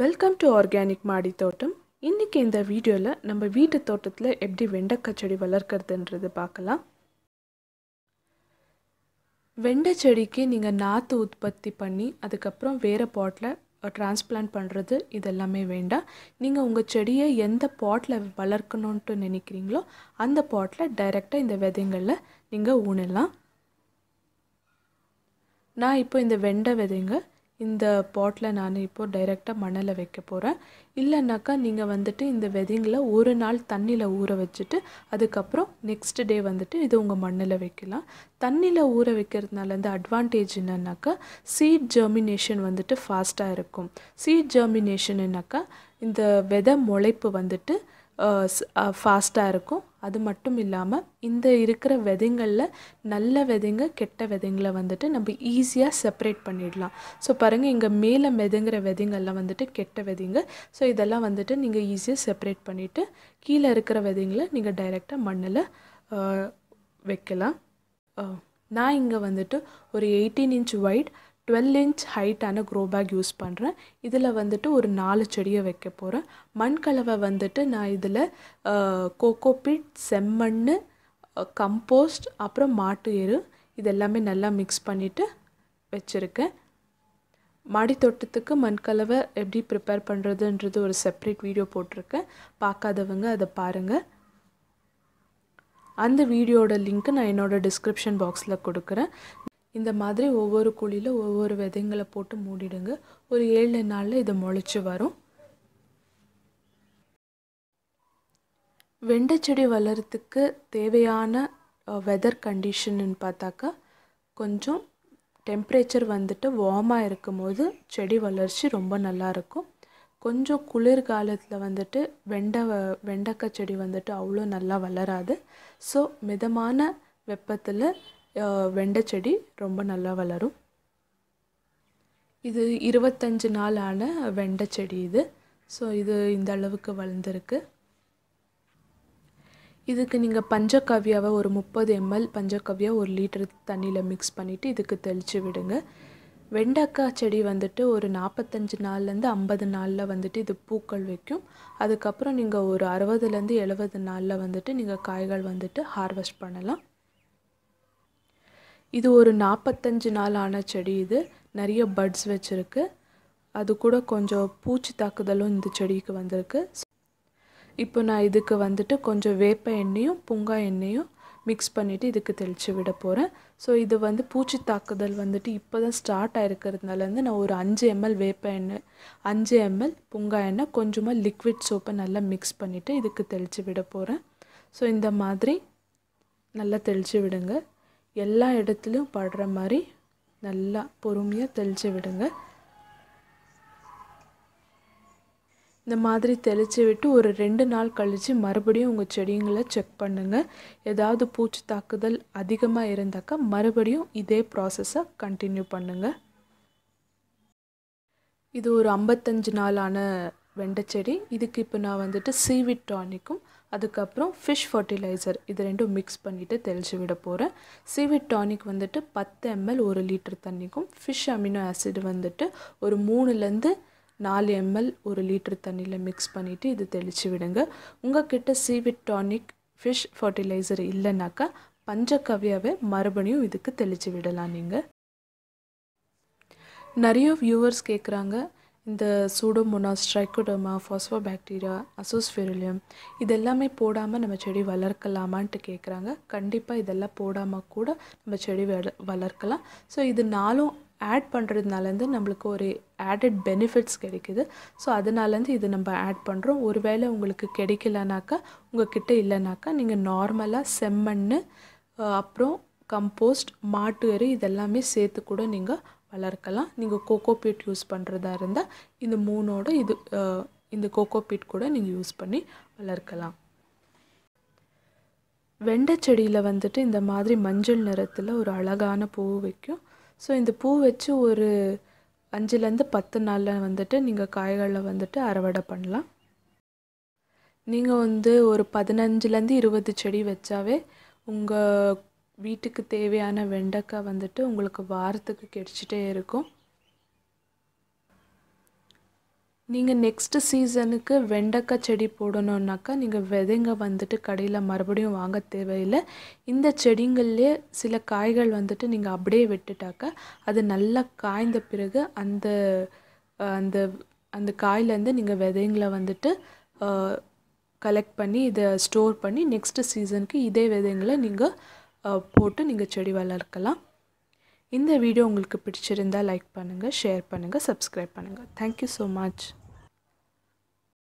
Welcome to organic மாடி தோட்டம் இன்றைக்கி இந்த வீடியோவில் நம்ம வீட்டு தோட்டத்தில் எப்படி வெண்டைக்காய் செடி வளர்க்குறதுன்றது பார்க்கலாம். வெண்டை செடிக்கு நீங்கள் நாற்று உற்பத்தி பண்ணி அதுக்கப்புறம் வேறு பாட்டில் டிரான்ஸ்பிளான்ட் பண்ணுறது இதெல்லாமே வேண்டாம். நீங்கள் உங்கள் செடியை எந்த பாட்டில் வளர்க்கணுன்ட்டு நினைக்கிறீங்களோ அந்த பாட்டில் டைரெக்டாக இந்த விதைங்களில் நீங்கள் ஊனலாம். நான் இப்போ இந்த வெண்டை விதைங்க இந்த பாட்டில் நான் இப்போது டைரெக்டாக மண்ணில் வைக்க போகிறேன் இல்லைன்னாக்கா நீங்கள் வந்துட்டு இந்த விதைங்களை ஒரு நாள் தண்ணியில் ஊற வச்சுட்டு அதுக்கப்புறம் நெக்ஸ்ட் டே வந்துட்டு இது உங்கள் மண்ணில் வைக்கலாம். தண்ணியில் ஊற வைக்கிறதுனால இந்த அட்வான்டேஜ் என்னன்னாக்கா சீட் ஜெர்மினேஷன் வந்துட்டு ஃபாஸ்ட்டாக இருக்கும். சீட் ஜெர்மினேஷன்னாக்கா இந்த விதை முளைப்பு வந்துட்டு ஃபாஸ்ட்டாக இருக்கும். அது மட்டும் இல்லாமல் இந்த இருக்கிற விதைங்களில் நல்ல விதைங்க கெட்ட விதைங்களை வந்துட்டு நம்ம ஈஸியாக செப்பரேட் பண்ணிடலாம். ஸோ பாருங்கள் இங்கே மேலே மிதங்குற விதைங்கள்லாம் வந்துட்டு கெட்ட விதைங்க. ஸோ இதெல்லாம் வந்துட்டு நீங்கள் ஈஸியாக செப்பரேட் பண்ணிவிட்டு கீழே இருக்கிற விதைங்களை நீங்கள் டைரெக்டாக மண்ணில் வைக்கலாம். நான் இங்கே வந்துட்டு ஒரு eighteen inch width twelve inch ஹைட்டான grow bag use பண்ணுறேன் இதில் வந்துட்டு ஒரு நாலு செடியை வைக்க போகிறேன் மண் கலவை வந்துட்டு நான் இதில் கோகோபிட் செம்மண் கம்போஸ்ட் அப்புறம் மாட்டு எரு இதெல்லாமே நல்லா மிக்ஸ் பண்ணிவிட்டு வச்சுருக்கேன். மாடி தோட்டத்துக்கு மண்கலவை எப்படி ப்ரிப்பேர் பண்ணுறதுன்றது ஒரு செப்ரேட் வீடியோ போட்டிருக்கேன். பார்க்காதவங்க அதை பாருங்கள் அந்த வீடியோட லிங்க்கு நான் என்னோடய டிஸ்கிரிப்ஷன் பாக்ஸில் கொடுக்குறேன். இந்த மாதிரி ஒவ்வொரு குழியில் ஒவ்வொரு விதைங்களை போட்டு மூடிடுங்க. ஒரு ஏழு நாளில் இது முளைச்சி வரும். வெண்டை செடி வளர்கிறதுக்கு தேவையான வெதர் கண்டிஷன்னு பார்த்தாக்கா கொஞ்சம் டெம்ப்ரேச்சர் வந்துட்டு வார்மாக இருக்கும் போது செடி வளர்ச்சி ரொம்ப நல்லாயிருக்கும் கொஞ்சம் குளிர் காலத்தில் வந்துட்டு வெண்டை வெண்டைக்காய் செடி வந்துட்டு அவ்வளோ நல்லா வளராது. ஸோ மிதமான வெப்பத்தில் வெண்டை செடி ரொம்ப நல்லா வளரும். இது இருபத்தஞ்சு நாள் ஆன வெண்டை செடி இது. ஸோ இது இந்த அளவுக்கு வளர்ந்துருக்கு. இதுக்கு நீங்கள் பஞ்சகவ்யாவை ஒரு முப்பது எம்எல் பஞ்சகவ்யா ஒரு லிட்டர் தண்ணியில் மிக்ஸ் பண்ணிவிட்டு இதுக்கு தெளித்து விடுங்க. வெண்டைக்காய் செடி வந்துட்டு ஒரு நாற்பத்தஞ்சு நாள்லேருந்து ஐம்பது நாளில் வந்துட்டு இது பூக்கள் வைக்கும். அதுக்கப்புறம் நீங்கள் ஒரு அறுபதுலேருந்து எழுபது நாளில் வந்துட்டு நீங்கள் காய்கள் வந்துட்டு ஹார்வெஸ்ட் பண்ணலாம். இது ஒரு நாற்பத்தஞ்சு நாள் ஆன செடி இது. நிறைய பட்ஸ் வச்சுருக்கு. அது கூட கொஞ்சம் பூச்சி தாக்குதலும் இந்த செடிக்கு வந்திருக்கு. இப்போ நான் இதுக்கு வந்துட்டு கொஞ்சம் வேப்ப எண்ணெயும் புங்கா எண்ணெயும் மிக்ஸ் பண்ணிவிட்டு இதுக்கு தெளித்து விட போகிறேன் ஸோ இது வந்து பூச்சி தாக்குதல் வந்துட்டு இப்போ தான் ஸ்டார்ட் ஆகிருக்கிறதுனாலேருந்து நான் ஒரு அஞ்சு எம்எல் வேப்ப எண்ணெய் அஞ்சு எம்எல் புங்கா எண்ணெய் கொஞ்சமாக லிக்விட் சோப்பை நல்லா மிக்ஸ் பண்ணிவிட்டு இதுக்கு தெளித்து விட போகிறேன் ஸோ இந்த மாதிரி நல்லா தெளித்து விடுங்க. எல்லா இடத்துலையும் படுற மாதிரி நல்லா பொறுமையாக தெளித்து விடுங்க. இந்த மாதிரி தெளித்து விட்டு ஒரு ரெண்டு நாள் கழித்து மறுபடியும் உங்கள் செடிங்களை செக் பண்ணுங்கள் ஏதாவது பூச்சி தாக்குதல் அதிகமாக இருந்தாக்கா மறுபடியும் இதே ப்ராசஸை கண்டினியூ பண்ணுங்கள் இது ஒரு ஐம்பத்தஞ்சு நாளான வெண்டைச்செடி. இதுக்கு இப்போ நான் வந்துட்டு சீவிட் டானிக்கும் அதுக்கப்புறம் ஃபிஷ் ஃபர்டிலைசர் இது ரெண்டும் மிக்ஸ் பண்ணிவிட்டு தெளித்து விட போகிறேன் சீவிட் டானிக் வந்துட்டு பத்து எம்எல் ஒரு லிட்டர் தண்ணிக்கும் ஃபிஷ் அமினோ ஆசிட் வந்துட்டு ஒரு மூணுலேருந்து நாலு எம்எல் ஒரு லிட்டர் தண்ணியில் மிக்ஸ் பண்ணிவிட்டு இது தெளித்து விடுங்க. உங்கள் கிட்ட சீவிட் டானிக் ஃபிஷ் ஃபர்டிலைசர் இல்லைனாக்கா பஞ்சகவ்யாவை மறுபடியும் இதுக்கு தெளித்து விடலாம் நீங்கள் நிறைய வியூவர்ஸ் கேட்குறாங்க இந்த சூடோமோனாஸ் ஸ்ட்ரைக்கோடோமா ஃபாஸ்ஃபோபாக்டீரியா அசோஸ்ஃபெரிலியம் இதெல்லாமே போடாமல் நம்ம செடி வளர்க்கலாமான்ட்டு கேட்குறாங்க கண்டிப்பாக இதெல்லாம் போடாமல் கூட நம்ம செடி வள வளர்க்கலாம். ஸோ இது நாளும் ஆட் பண்ணுறதுனாலேருந்து நம்மளுக்கு ஒரு ஆடட் பெனிஃபிட்ஸ் கிடைக்குது. ஸோ அதனாலேருந்து இது நம்ம ஆட் பண்ணுறோம் ஒருவேளை உங்களுக்கு கிடைக்கலனாக்கா உங்கக்கிட்ட இல்லைனாக்கா நீங்கள் நார்மலாக செம்மண் அப்புறம் கம்போஸ்ட் மாட்டு எரு இதெல்லாமே சேர்த்து கூட நீங்கள் வளர்க்கலாம் நீங்கள் கோகோ பீட் யூஸ் பண்ணுறதா இருந்தால் இந்த மூணோட இது இந்த கோகோ பீட் கூட நீங்கள் யூஸ் பண்ணி வளர்க்கலாம். வெண்டை செடியில் வந்துட்டு இந்த மாதிரி மஞ்சள் நிறத்தில் ஒரு அழகான பூ வைக்கும். ஸோ இந்த பூ வச்சு ஒரு அஞ்சுலேருந்து பத்து நாளில் வந்துட்டு நீங்கள் காய்களை வந்துட்டு அறுவடை பண்ணலாம். நீங்கள் வந்து ஒரு பதினஞ்சுலேருந்து இருபது செடி வச்சாவே உங்கள் வீட்டுக்கு தேவையான வெண்டைக்காய் வந்துட்டு உங்களுக்கு வாரத்துக்கு கிடச்சிட்டே இருக்கும். நீங்கள் நெக்ஸ்ட்டு சீசனுக்கு வெண்டைக்காய் செடி போடணுன்னாக்கா நீங்கள் விதைங்க வந்துட்டு கடையில் மறுபடியும் வாங்க தேவையில்லை. இந்த செடிங்கள்லே சில காய்கள் வந்துட்டு நீங்கள் அப்படியே விட்டுட்டாக்கா அது நல்லா காய்ந்த பிறகு அந்த அந்த அந்த காயிலேருந்து நீங்கள் விதைங்களை வந்துட்டு கலெக்ட் பண்ணி இதை ஸ்டோர் பண்ணி நெக்ஸ்ட்டு சீசனுக்கு இதே விதைங்களை நீங்கள் போட்டு நீங்கள் செடி வளர்க்கலாம். இந்த வீடியோ உங்களுக்கு பிடிச்சிருந்தால் லைக் பண்ணுங்கள் ஷேர் பண்ணுங்கள் சப்ஸ்கிரைப் பண்ணுங்கள் தேங்க்யூ ஸோ மச்